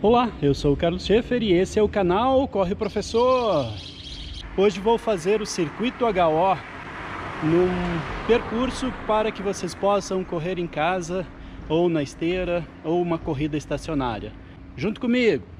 Olá, eu sou o Carlos Schaefer e esse é o canal Corre Professor. Hoje vou fazer o circuito HO num percurso para que vocês possam correr em casa ou na esteira ou uma corrida estacionária. Junto comigo!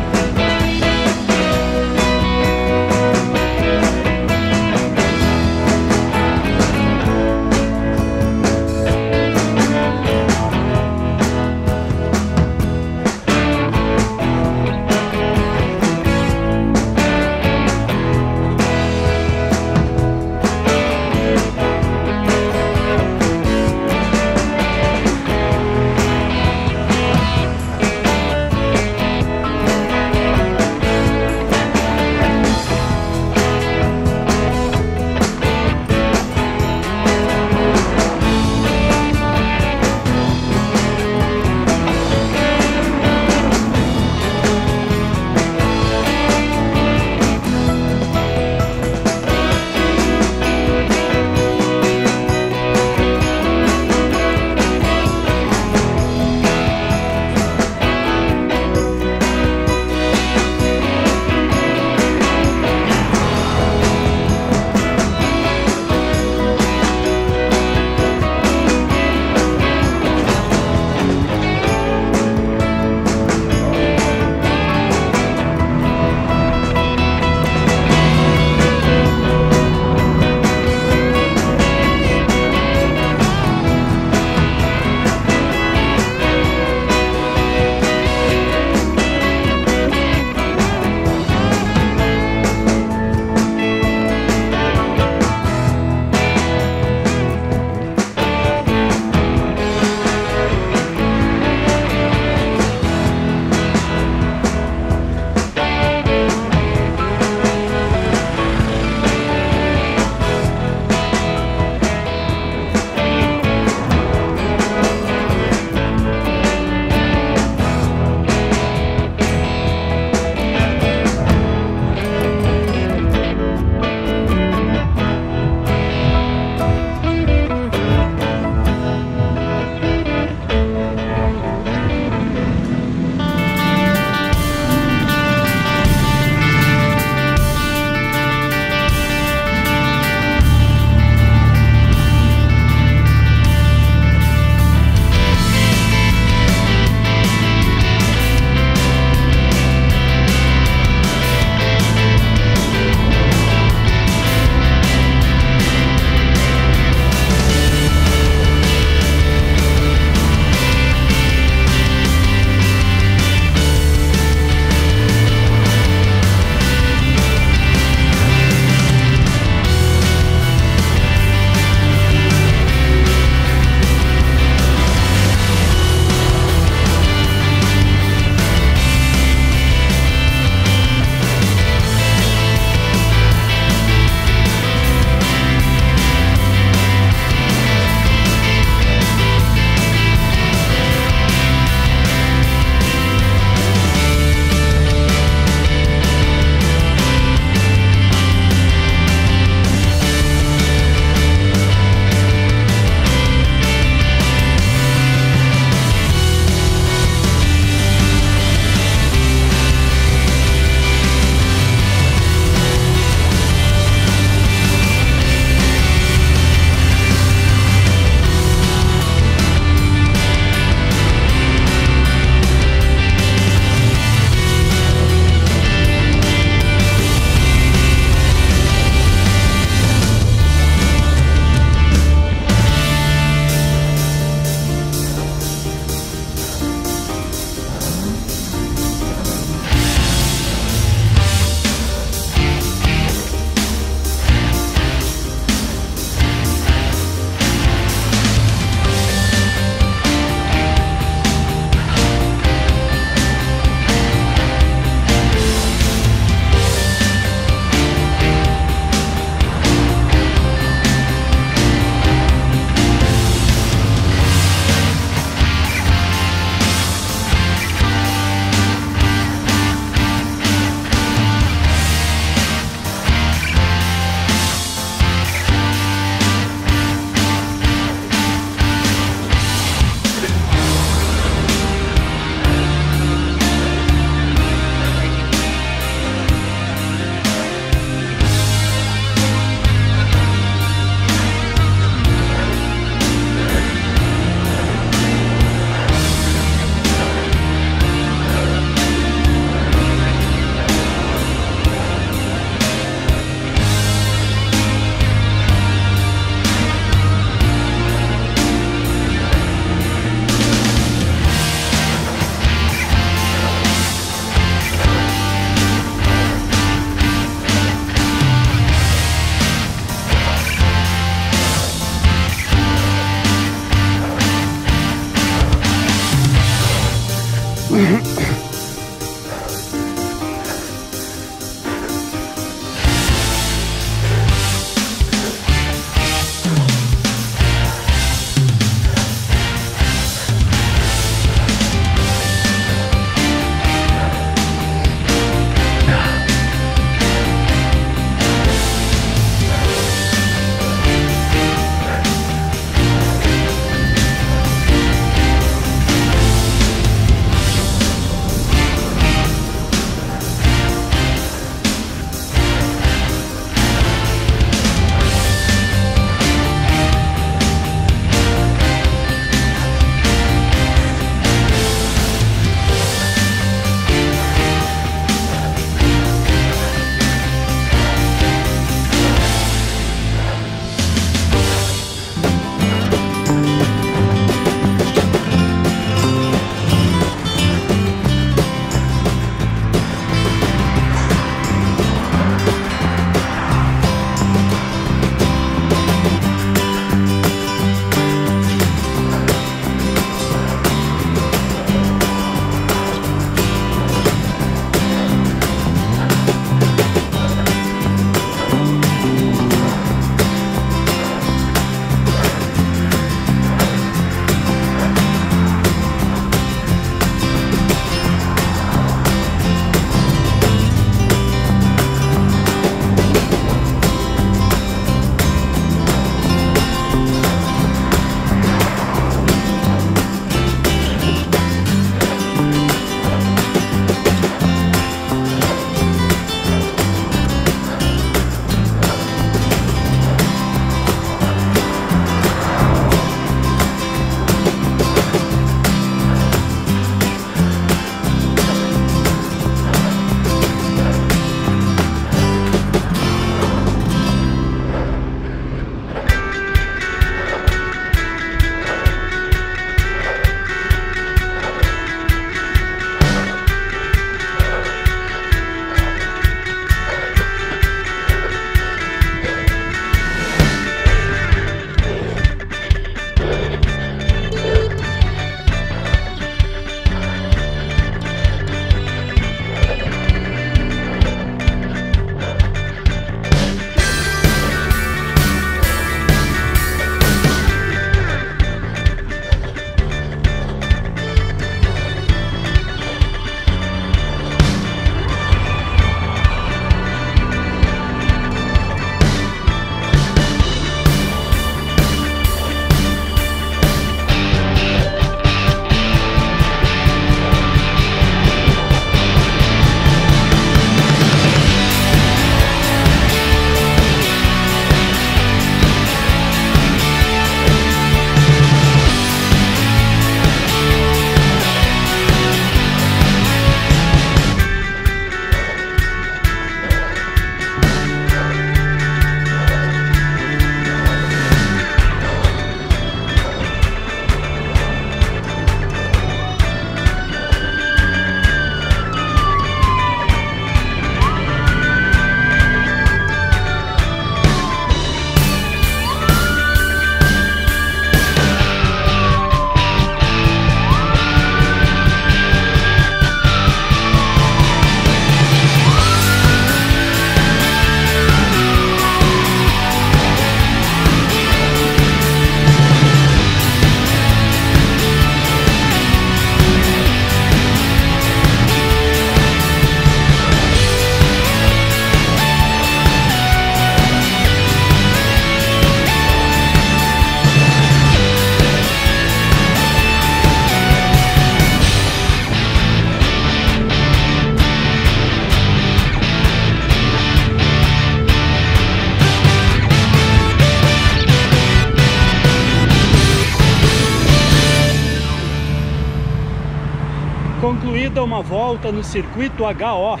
Uma volta no circuito HO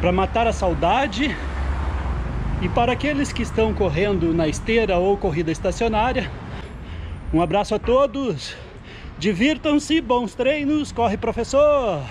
para matar a saudade e para aqueles que estão correndo na esteira ou corrida estacionária. Um abraço a todos, divirtam-se, bons treinos, corre professor!